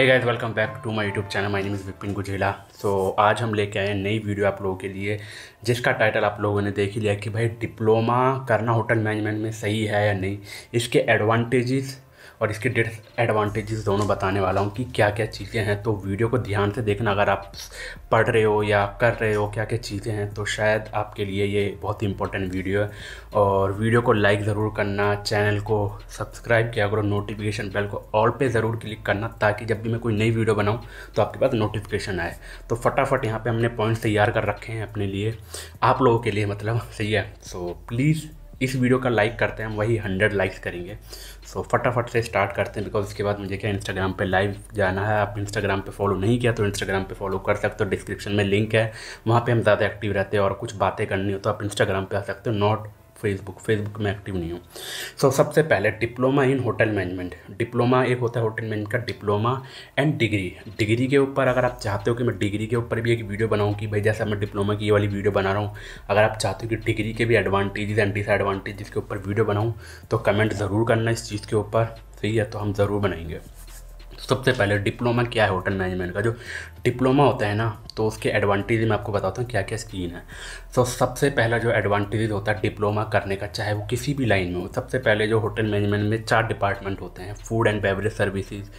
Hey guys welcome back to my YouTube channel my name is Vipin Gujela so आज हम लेके आए हैं नई वीडियो आप लोगों के लिए, जिसका टाइटल आप लोगों ने देख ही लिया कि भाई डिप्लोमा करना होटल मैनेजमेंट में सही है या नहीं। इसके एडवांटेजेस और इसके एडवांटेजेस दोनों बताने वाला हूँ कि क्या क्या चीज़ें हैं। तो वीडियो को ध्यान से देखना, अगर आप पढ़ रहे हो या कर रहे हो क्या क्या चीज़ें हैं तो शायद आपके लिए ये बहुत ही इंपॉर्टेंट वीडियो है। और वीडियो को लाइक ज़रूर करना, चैनल को सब्सक्राइब किया करो नोटिफिकेशन बेल को ऑल पे ज़रूर क्लिक करना, ताकि जब भी मैं कोई नई वीडियो बनाऊँ तो आपके पास नोटिफिकेशन आए। तो फटाफट यहाँ पर हमने पॉइंट्स तैयार कर रखे हैं अपने लिए, आप लोगों के लिए मतलब सही है। सो प्लीज़ इस वीडियो का लाइक करते हैं, हम वही हंड्रेड लाइक्स करेंगे। सो फटाफट से स्टार्ट करते हैं बिकॉज़ उसके बाद मुझे क्या इंस्टाग्राम पे लाइव जाना है। आप इंस्टाग्राम पे फॉलो नहीं किया तो इंस्टाग्राम पे फॉलो कर सकते हो। डिस्क्रिप्शन में लिंक है। वहाँ पे हम ज़्यादा एक्टिव रहते हैं और कुछ बातें करनी हो तो आप इंस्टाग्राम पे आ सकते हो। नॉट फेसबुक फेसबुक में एक्टिव नहीं हूँ। सो so, सबसे पहले diploma in hotel management diploma एक होता है होटल मैनेजमेंट का डिप्लोमा एंड डिग्री डिग्री के ऊपर अगर आप चाहते हो कि मैं डिग्री के ऊपर भी एक वीडियो बनाऊँ कि भाई जैसा मैं डिप्लोमा की ये वाली वीडियो बना रहा हूँ अगर आप चाहते हो कि डिग्री के भी एडवांटेजेस एंड डिसएडवांटेजेस के ऊपर वीडियो बनाऊँ तो कमेंट ज़रूर करना इस चीज़ के ऊपर। सही है तो हम ज़रूर बनाएँगे। सबसे पहले डिप्लोमा क्या है होटल मैनेजमेंट का? जो डिप्लोमा होता है ना तो उसके एडवांटेज मैं आपको बताता हूँ क्या क्या स्कीन है। तो सबसे पहला जो एडवांटेज होता है डिप्लोमा करने का, चाहे वो किसी भी लाइन में हो, सबसे पहले जो होटल मैनेजमेंट में चार डिपार्टमेंट होते हैं। फ़ूड एंड बेवरेज सर्विसेज़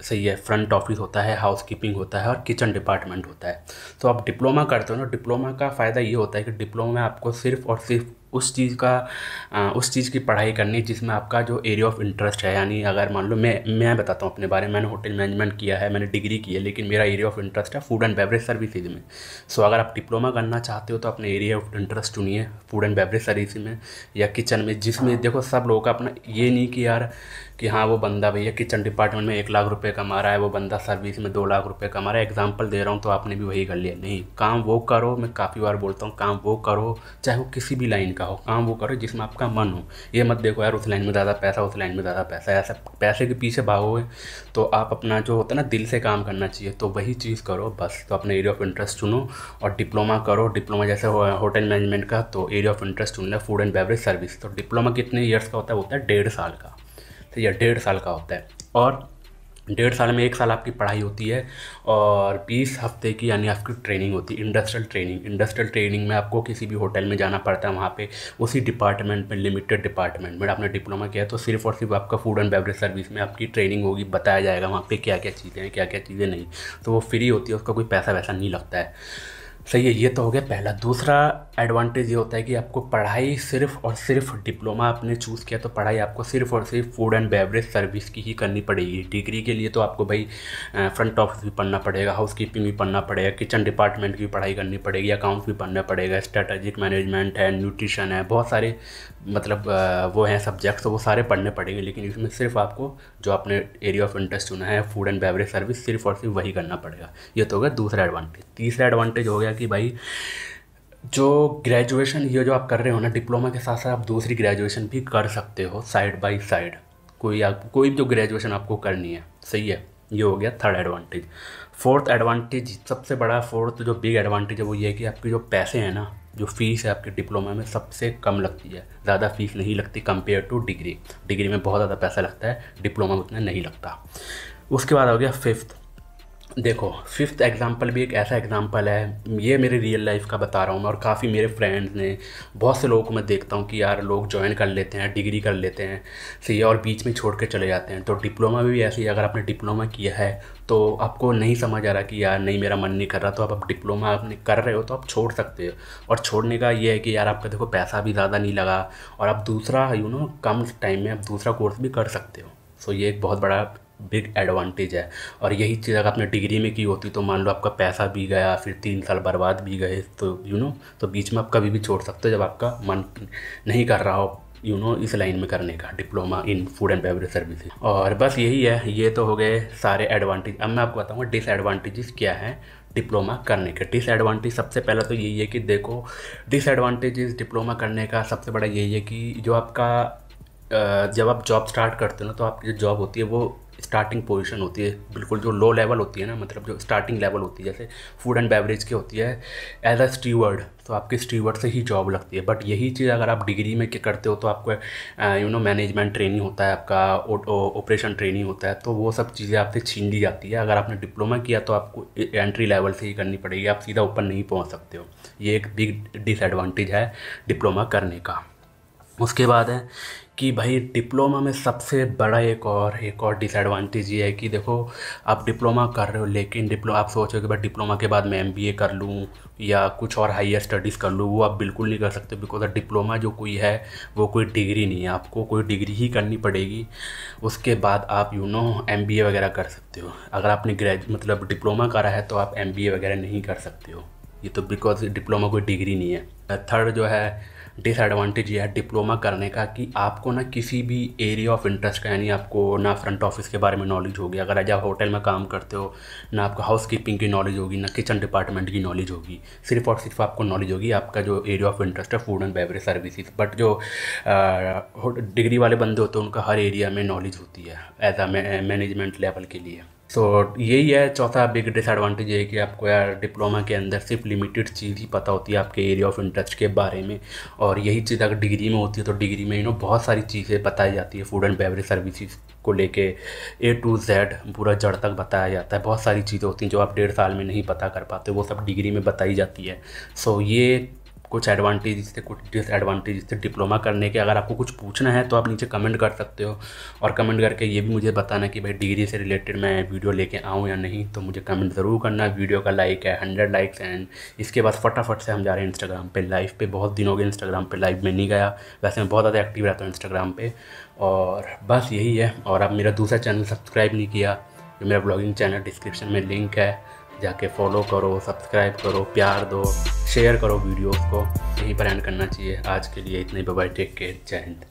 सही है फ्रंट ऑफ़िस होता है हाउस कीपिंग होता है और किचन डिपार्टमेंट होता है। तो आप डिप्लोमा करते हो ना, डिप्लोमा का फ़ायदा ये होता है कि डिप्लोमा में आपको सिर्फ़ और सिर्फ़ उस चीज़ का उस चीज़ की पढ़ाई करनी जिसमें आपका जो एरिया ऑफ़ इंटरेस्ट है, यानी अगर मान लो मैं मैं बताता हूँ अपने बारे में, मैंने होटल मैनेजमेंट किया है, मैंने डिग्री की है, लेकिन मेरा एरिया ऑफ़ इंटरेस्ट है फ़ूड एंड बेवरेज सर्विसेज़ में। सो अगर आप डिप्लोमा करना चाहते हो तो अपने एरिया ऑफ़ इंटरेस्ट चुनिए फ़ूड एंड बेवरेज सर्विस में या किचन में, जिसमें देखो सब लोगों का अपना ये नहीं कि यार कि हाँ वो बंदा भैया किचन डिपार्टमेंट में एक लाख रुपए कमा रहा है, वो बंदा सर्विस में दो लाख रुपए कमा रहा है। एग्जांपल दे रहा हूँ तो आपने भी वही कर लिया। नहीं, काम वो करो, मैं काफ़ी बार बोलता हूँ, काम वो करो, चाहे वो किसी भी लाइन का हो, काम वो करो जिसमें आपका मन हो। ये मत देखो यार, उस लाइन में ज़्यादा पैसा, उस लाइन में ज़्यादा पैसा। ऐसा पैसे के पीछे भागोगे तो आप अपना जो होता है ना, दिल से काम करना चाहिए तो वही चीज़ करो बस। तो अपने एरिया ऑफ़ इंटरेस्ट चुनो और डिप्लोमा करो। डिप्लोमा जैसे होटल मैनेजमेंट का तो एरिया ऑफ़ इंटरेस्ट चुन लिया फ़ूड एंड बेवरेज सर्विस तो डिप्लोमा कितने ईयर्स का होता है? होता है डेढ़ साल का। तो यह डेढ़ साल का होता है। और डेढ़ साल में एक साल आपकी पढ़ाई होती है और बीस हफ़्ते की यानी आपकी ट्रेनिंग होती है इंडस्ट्रियल ट्रेनिंग इंडस्ट्रियल ट्रेनिंग में आपको किसी भी होटल में जाना पड़ता है, वहाँ पे उसी डिपार्टमेंट में लिमिटेड डिपार्टमेंट में। आपने डिप्लोमा किया तो सिर्फ़ और सिर्फ़ आपका फ़ूड एंड बेवरेज सर्विस में आपकी ट्रेनिंग होगी, बताया जाएगा वहाँ पर क्या क्या चीज़ें हैं क्या क्या चीज़ें नहीं। तो वो फ्री होती है, उसका कोई पैसा वैसा नहीं लगता है। सही है, ये तो हो गया पहला। दूसरा एडवांटेज ये होता है कि आपको पढ़ाई सिर्फ़ और सिर्फ़ डिप्लोमा आपने चूज़ किया तो पढ़ाई आपको सिर्फ़ और सिर्फ़ फ़ूड एंड बेवरेज सर्विस की ही करनी पड़ेगी। डिग्री के लिए तो आपको भाई फ्रंट ऑफ़िस भी पढ़ना पड़ेगा हाउस कीपिंग भी पढ़ना पड़ेगा किचन डिपार्टमेंट की पढ़ाई करनी पड़ेगी अकाउंट्स भी पढ़ना पड़ेगा स्ट्रेटजिक मैनेजमेंट है न्यूट्रिशन है, बहुत सारे मतलब वो हैं सब्जेक्ट्स तो वो सारे पढ़ने पड़ेंगे, लेकिन इसमें सिर्फ़ आपको जो आपने एरिया ऑफ़ इंटरेस्ट चुना है फ़ूड एंड बेवरेज सर्विस सिर्फ़ और सिर्फ़ वही करना पड़ेगा। ये तो हो गया दूसरा एडवांटेज तीसरा एडवांटेज हो गया कि भाई, जो ग्रेजुएशन ये जो आप कर रहे हो ना डिप्लोमा के साथ साथ आप दूसरी ग्रेजुएशन भी कर सकते हो साइड बाय साइड कोई आप, कोई जो ग्रेजुएशन आपको करनी है, सही है, ये हो गया थर्ड एडवांटेज फोर्थ एडवांटेज सबसे बड़ा फोर्थ जो बिग एडवांटेज है वो ये है कि आपके जो पैसे हैं ना, जो फ़ीस है आपके डिप्लोमा में सबसे कम लगती है. ज़्यादा फ़ीस नहीं लगती कंपेयर टू डिग्री डिग्री में बहुत ज़्यादा पैसा लगता है डिप्लोमा में उतना नहीं लगता. उसके बाद हो गया फिफ्थ देखो फिफ्थ एग्ज़ाम्पल भी एक ऐसा एग्ज़ाम्पल है, ये मेरे रियल लाइफ का बता रहा हूँ मैं और काफ़ी मेरे फ्रेंड्स ने, बहुत से लोगों को मैं देखता हूँ कि यार लोग ज्वाइन कर लेते हैं डिग्री कर लेते हैं, सही और बीच में छोड़ के चले जाते हैं। तो डिप्लोमा भी ऐसे ही, अगर आपने डिप्लोमा किया है तो आपको नहीं समझ आ रहा कि यार नहीं, मेरा मन नहीं कर रहा तो आप डिप्लोमा आपने कर रहे हो तो आप छोड़ सकते हो। और छोड़ने का ये है कि यार आपका देखो, पैसा भी ज़्यादा नहीं लगा, और आप दूसरा यू नो कम टाइम में आप दूसरा कोर्स भी कर सकते हो। सो ये एक बहुत बड़ा बिग एडवांटेज है। और यही चीज़ अगर आपने डिग्री में की होती तो मान लो आपका पैसा भी गया फिर तीन साल बर्बाद भी गए तो यू नो तो बीच में आप कभी भी छोड़ सकते हो जब आपका मन नहीं कर रहा हो यू you नो know, इस लाइन में करने का diploma in food and beverage services और बस यही है ये तो हो गए सारे एडवांटेज अब मैं आपको बताऊँगा डिसएडवांटेजेस क्या है डिप्लोमा करने के। डिसएडवांटेज सबसे पहला तो यही है कि देखो डिसएडवांटेजेस डिप्लोमा करने का सबसे बड़ा यही है कि जो आपका जब आप जॉब स्टार्ट करते हो ना तो आपकी जो जॉब होती है वो स्टार्टिंग पोजीशन होती है, बिल्कुल जो लो लेवल होती है ना मतलब जो स्टार्टिंग लेवल होती है, जैसे फ़ूड एंड बेवरेज की होती है एज अ स्टीवर्ड तो आपके स्टीवर्ड से ही जॉब लगती है। बट यही चीज़ अगर आप डिग्री में क्या करते हो तो आपको यू नो मैनेजमेंट ट्रेनिंग होता है, आपका ऑपरेशन ट्रेनिंग होता है तो वो सब चीज़ें आपसे छीन ली जाती है। अगर आपने डिप्लोमा किया तो आपको एंट्री लेवल से ही करनी पड़ेगी, आप सीधा ऊपर नहीं पहुँच सकते हो। ये एक बिग डिसएडवांटेज है डिप्लोमा करने का। उसके बाद है कि भाई डिप्लोमा में सबसे बड़ा एक और एक और डिसएडवांटेज ये है कि देखो, आप डिप्लोमा कर रहे हो, लेकिन डिप्लो, आप सोच कि भाई डिप्लोमा के बाद मैं एमबीए कर लूँ या कुछ और हाइयर स्टडीज़ कर लूँ, वो आप बिल्कुल नहीं कर सकते बिकॉज़ डिप्लोमा जो कोई है, वो कोई डिग्री नहीं है। आपको कोई डिग्री ही करनी पड़ेगी। उसके बाद आप यू नो एम वगैरह कर सकते हो। अगर आपने ग्रेज मतलब डिप्लोमा करा है तो आप एमबीए वगैरह नहीं कर सकते हो। ये तो बिकॉज़ डिप्लोमा कोई डिग्री नहीं है। थर्ड जो है डिसएडवांटेज ये है डिप्लोमा करने का कि आपको ना किसी भी एरिया ऑफ़ इंटरेस्ट का, यानी आपको ना फ्रंट ऑफ़िस के बारे में नॉलेज होगी। अगर आज आप होटल में काम करते हो, ना आपको हाउस कीपिंग की नॉलेज होगी, ना किचन डिपार्टमेंट की नॉलेज होगी। सिर्फ़ और सिर्फ़ आपको नॉलेज होगी, आपका जो एरिया ऑफ़ इंटरेस्ट है food and beverage services but जो डिग्री वाले बंदे होते हैं, उनका हर एरिया में नॉलेज होती है एज अ मैनेजमेंट लेवल के लिए। सो so, यही है चौथा बिग डिसएडवांटेज ये कि आपको यार डिप्लोमा के अंदर सिर्फ़ लिमिटेड चीज़ ही पता होती है आपके एरिया ऑफ़ इंटरेस्ट के बारे में। और यही चीज़ अगर डिग्री में होती है तो डिग्री में यू नो बहुत सारी चीज़ें बताई जाती है फ़ूड एंड बेवरेज सर्विसेज़ को लेके। ए टू जेड पूरा जड़ तक बताया जाता है बहुत सारी चीज़ें होती हैं जो आप डेढ़ साल में नहीं पता कर पाते वो सब डिग्री में बताई जाती है। सो ये कुछ एडवांटेज थे कुछ डिसएडवांटेज थे डिप्लोमा करने के, अगर आपको कुछ पूछना है तो आप नीचे कमेंट कर सकते हो। और कमेंट करके ये भी मुझे बताना कि भाई डिग्री से रिलेटेड मैं वीडियो लेके आऊँ या नहीं तो मुझे कमेंट ज़रूर करना। वीडियो का लाइक है हंड्रेड लाइक्स एंड इसके बाद फटाफट से हम जा रहे हैं इंस्टाग्राम पर लाइव पे। बहुत दिन हो गए इंस्टाग्राम पर लाइव में नहीं गया। वैसे मैं बहुत ज़्यादा एक्टिव रहता हूँ इंस्टाग्राम पर और बस यही है। और आप मेरा दूसरा चैनल सब्सक्राइब नहीं किया जो मेरा ब्लॉगिंग चैनल डिस्क्रिप्शन में लिंक है। जाके फॉलो करो सब्सक्राइब करो, प्यार दो शेयर करो वीडियोस को। यही पर एंड करना चाहिए। आज के लिए इतने बाय टेक केयर जय हिंद।